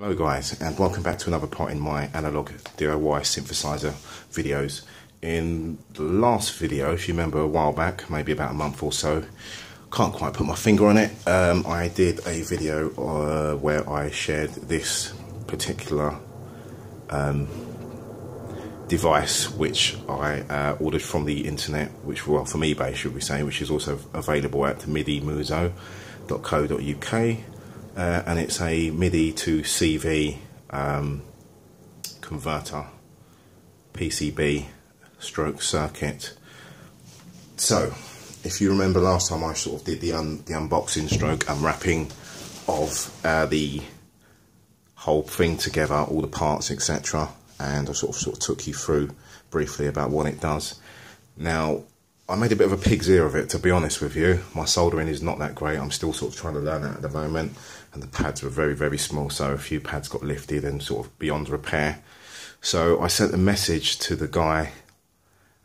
Hello guys and welcome back to another part in my analog DIY synthesizer videos. In the last video, if you remember a while back, maybe about a month or so, can't quite put my finger on it, um, I did a video uh, where I shared this particular um, device which I uh, ordered from the internet, which well from eBay should we say, which is also available at midimuso.co.uk uh, and it's a MIDI to CV um, converter PCB stroke circuit. So, if you remember last time I sort of did the, un the unboxing stroke unwrapping of uh, the whole thing together, all the parts, etc. And I sort of sort of took you through briefly about what it does. Now, I made a bit of a pig's ear of it, to be honest with you. My soldering is not that great. I'm still sort of trying to learn that at the moment. And the pads were very, very small. So a few pads got lifted and sort of beyond repair. So I sent a message to the guy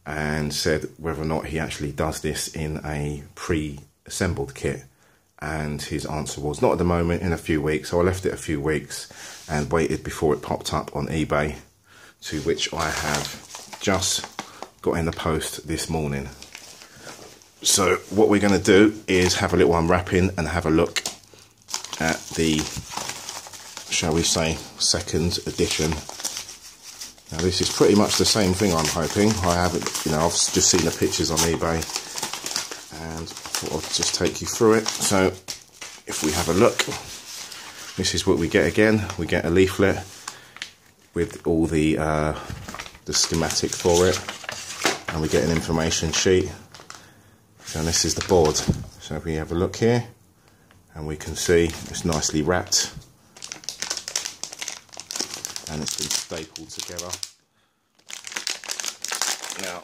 and said whether or not he actually does this in a pre-assembled kit. And his answer was not at the moment, in a few weeks. So I left it a few weeks and waited before it popped up on eBay, to which I have just got in the post this morning. So what we're going to do is have a little unwrapping and have a look at the, shall we say, second edition. Now this is pretty much the same thing I'm hoping. I haven't, you know, I've just seen the pictures on eBay and thought I'll just take you through it. So if we have a look, this is what we get again. We get a leaflet with all the, uh, the schematic for it and we get an information sheet so this is the board. So if we have a look here, and we can see it's nicely wrapped, and it's been stapled together. Now,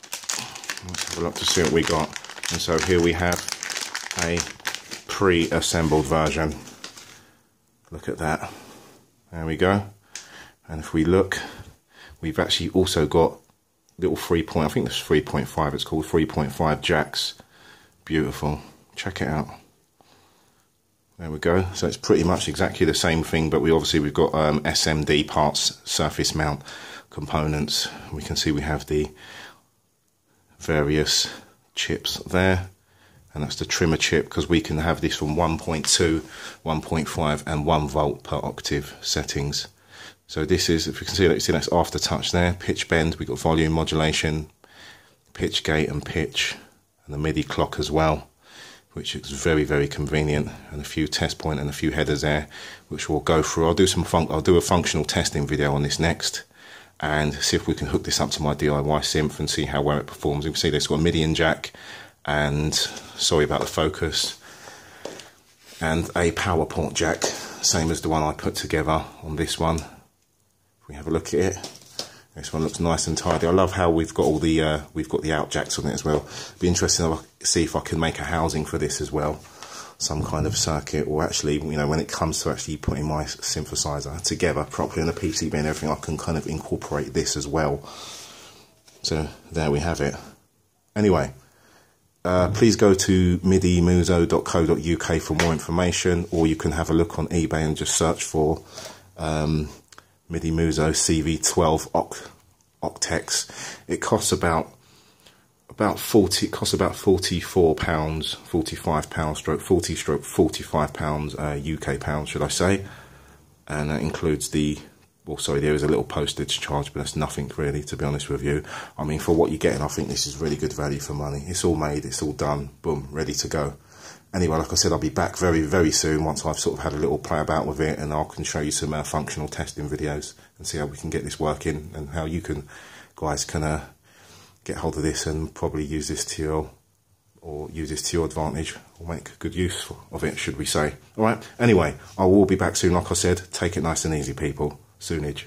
let's have a look to see what we got. And so here we have a pre-assembled version. Look at that. There we go. And if we look, we've actually also got little 3 point, I think this 3.5, it's called 3.5 jacks Beautiful. Check it out. There we go. So it's pretty much exactly the same thing, but we obviously we've got um, SMD parts, surface mount components. We can see we have the various chips there and that's the trimmer chip because we can have this from 1.2, 1.5 and 1 volt per octave settings. So this is, if you can see see that's aftertouch there, pitch bend, we've got volume modulation, pitch gate and pitch, and the MIDI clock as well, which is very, very convenient, and a few test points point and a few headers there, which we'll go through. I'll do some fun I'll do a functional testing video on this next, and see if we can hook this up to my DIY synth and see how well it performs. You can see this got a MIDI and jack, and sorry about the focus, and a power port jack, same as the one I put together on this one. If we have a look at it, this one looks nice and tidy. I love how we've got all the uh, we've got the out jacks on it as well. Be interesting to see if I can make a housing for this as well, some kind of circuit, or actually, you know, when it comes to actually putting my synthesizer together properly on a PCB and everything, I can kind of incorporate this as well. So there we have it. Anyway, uh, please go to midimuso.co.uk for more information, or you can have a look on eBay and just search for. Um, MIDI Muso CV12 Oct Octex. It costs about about 40 it costs about 44 pounds 45 pounds stroke 40 stroke 45 pounds uh, UK pounds should I say. And that includes the well sorry there is a little postage charge but that's nothing really to be honest with you. I mean for what you're getting I think this is really good value for money. It's all made it's all done boom ready to go anyway, like I said, I'll be back very, very soon once I've sort of had a little play about with it and I can show you some uh, functional testing videos and see how we can get this working and how you can, guys, can uh, get hold of this and probably use this to your, or use this to your advantage or make good use of it, should we say. All right, anyway, I will be back soon, like I said. Take it nice and easy, people. Soonage.